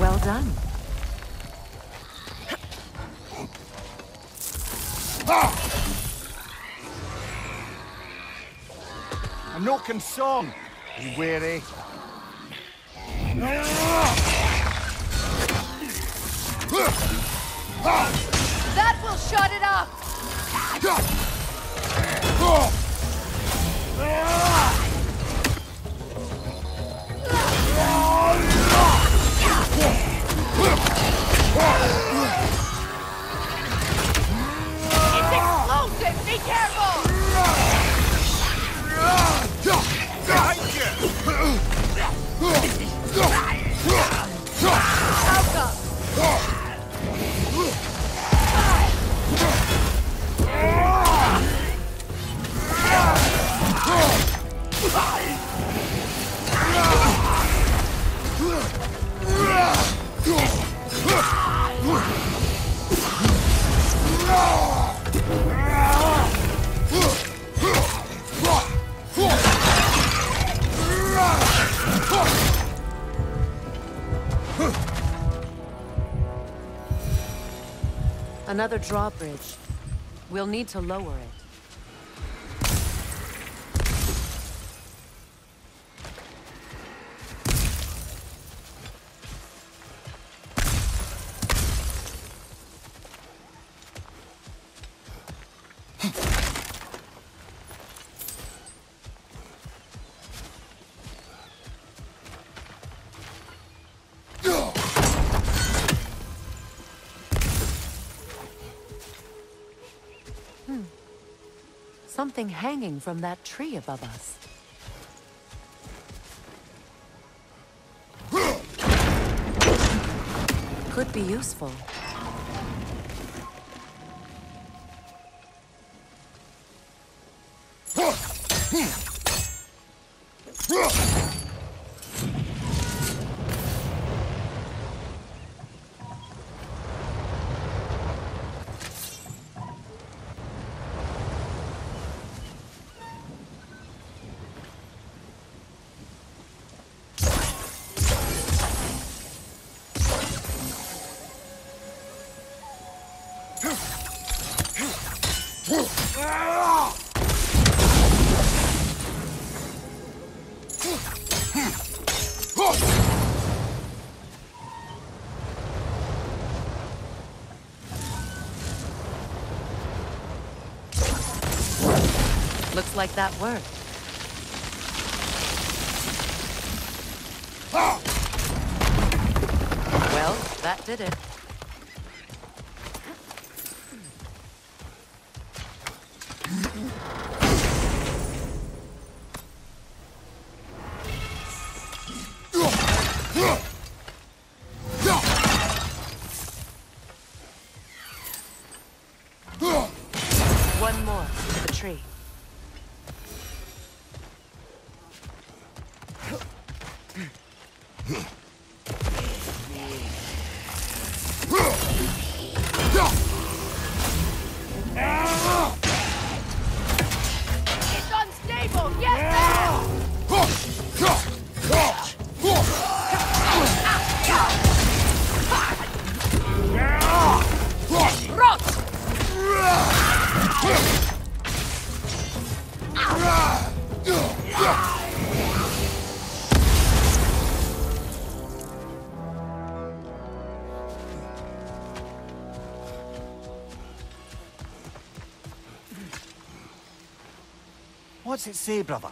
done. A Nokken song. Be wary. That will shut it up! Ah! Another drawbridge. We'll need to lower it. Something hanging from that tree above us. Could be useful. Hmm. Looks like that worked. Well, that did it. More to the tree. What's it say, brother?